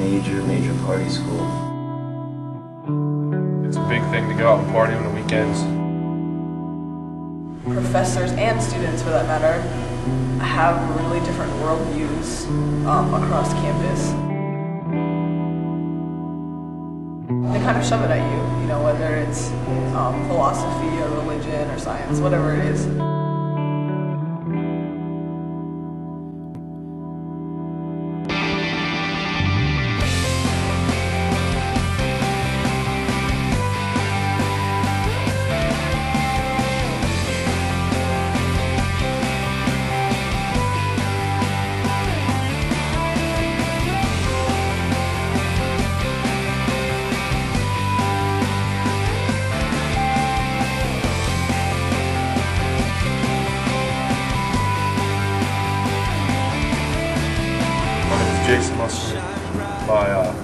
major, major party school. It's a big thing to go out and party on the weekends. Professors and students, for that matter, have really different worldviews um, across campus. They kind of shove it at you, you know, whether it's um, philosophy or religion or science, whatever it is. My uh,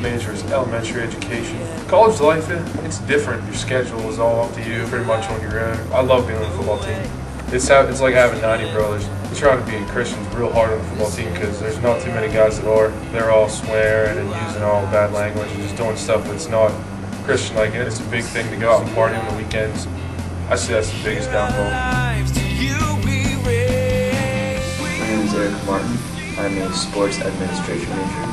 major is elementary education. College life, it- it's different. Your schedule is all up to you, pretty much on your own. I love being on the football team. It's ha- it's like having 90 brothers. We try to be Christians real hard on the football team because there's not too many guys that are. They're all swearing and using all bad language and just doing stuff that's not Christian like. And it's a big thing to go out and party on the weekends. I see that's the biggest downfall. My name is Eric Martin. I'm a sports administration major.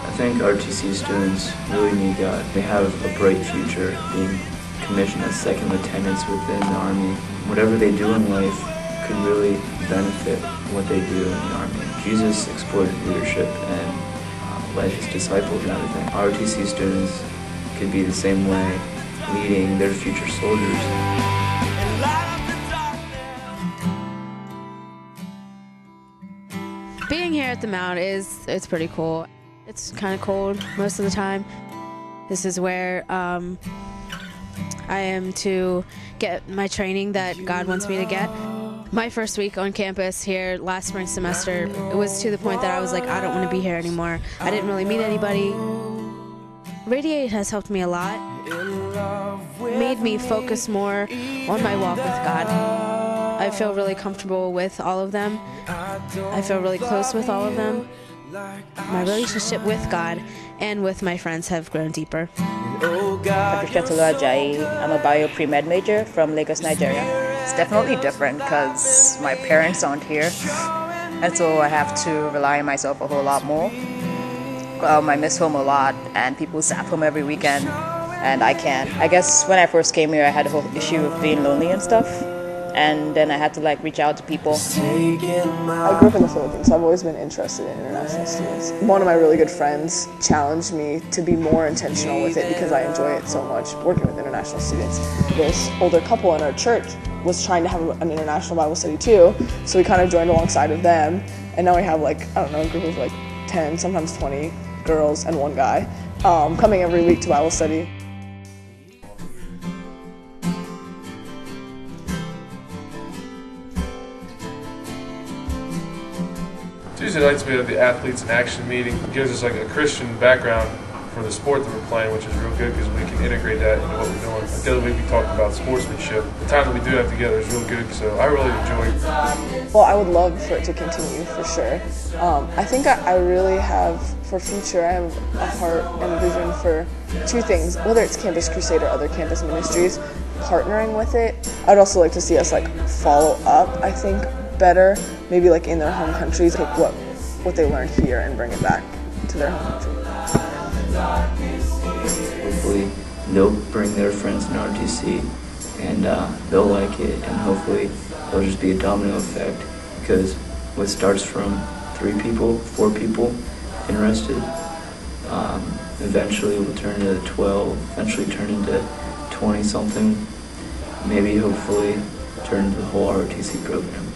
I think ROTC students really need God. They have a bright future being commissioned as second lieutenants within the Army. Whatever they do in life could really benefit what they do in the Army. Jesus explored leadership and uh, led his disciples and everything. ROTC students could be the same way, leading their future soldiers. Being here at the Mount is it's pretty cool. It's kind of cold most of the time. This is where um, I am to get my training that God wants me to get. My first week on campus here last spring semester, it was to the point that I was like, I don't want to be here anymore. I didn't really meet anybody. Radiate has helped me a lot, made me focus more on my walk with God. I feel really comfortable with all of them. I feel really close with all of them. My relationship with God and with my friends have grown deeper. Patricia Tolu Ajayi. I'm a bio pre med major from Lagos, Nigeria. It's definitely different because my parents aren't here, and so I have to rely on myself a whole lot more. Um, I miss home a lot, and people zap home every weekend, and I can't. I guess when I first came here, I had a whole issue of being lonely and stuff, and then I had to like reach out to people. I grew up in the Philippines, so I've always been interested in international students. One of my really good friends challenged me to be more intentional with it because I enjoy it so much working with international students. This older couple in our church was trying to have an international Bible study too, so we kind of joined alongside of them, and now we have like, I don't know, a group of like 10, sometimes 20 girls and one guy um, coming every week to Bible study. Tuesday nights we have the athletes in action meeting. It gives us like a Christian background for the sport that we're playing, which is real good because we can integrate that into what we're doing. Like the other week we talked about sportsmanship. The time that we do have together is real good, so I really enjoy. Well, I would love for it to continue for sure. Um, I think I, I really have, for future, I have a heart and vision for two things, whether it's Campus Crusade or other campus ministries, partnering with it. I'd also like to see us like follow up, I think, better, maybe like in their home countries, take what, what they learned here and bring it back to their home country. Hopefully, they'll bring their friends in ROTC and uh, they'll like it, and hopefully, it'll just be a domino effect because what starts from three people, four people interested, um, eventually will turn into 12, eventually turn into 20 something, maybe hopefully turn into the whole ROTC program.